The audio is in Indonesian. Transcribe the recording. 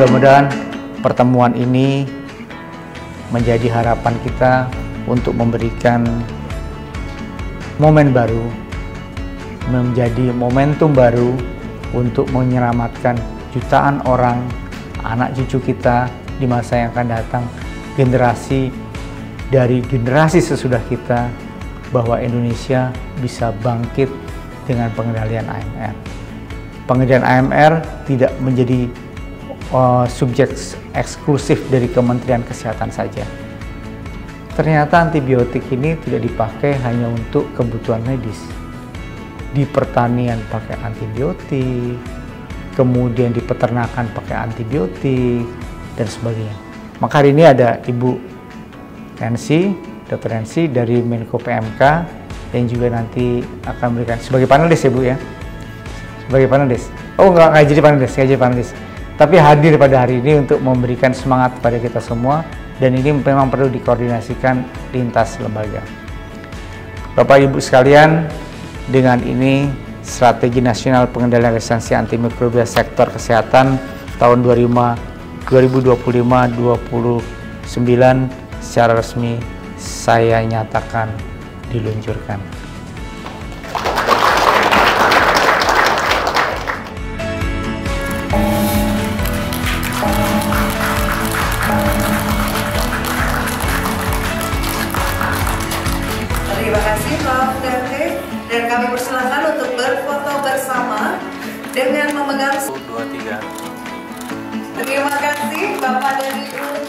Mudah-mudahan pertemuan ini menjadi harapan kita untuk memberikan momen baru, menjadi momentum baru untuk menyelamatkan jutaan orang, anak cucu kita di masa yang akan datang, generasi dari generasi sesudah kita, bahwa Indonesia bisa bangkit dengan pengendalian AMR. Pengendalian AMR tidak menjadi uh, subjek eksklusif dari Kementerian Kesehatan saja. Ternyata antibiotik ini tidak dipakai hanya untuk kebutuhan medis. Di pertanian pakai antibiotik, kemudian di peternakan pakai antibiotik, dan sebagainya. Maka hari ini ada Ibu Nancy, Dr. Nancy dari Menko PMK yang juga nanti akan memberikan sebagai panelis ya Bu ya. Sebagai panelis. Oh nggak, nggak jadi panelis, nggak jadi panelis. Tapi hadir pada hari ini untuk memberikan semangat pada kita semua dan ini memang perlu dikoordinasikan lintas lembaga. Bapak Ibu sekalian, dengan ini Strategi Nasional Pengendalian Resistensi Antimikrobial Sektor Kesehatan tahun 2025-2029 secara resmi saya nyatakan diluncurkan. Dante dan kami persilahkan untuk berfoto bersama dengan memegang Dua, tiga. Terima kasih Bapak dan Ibu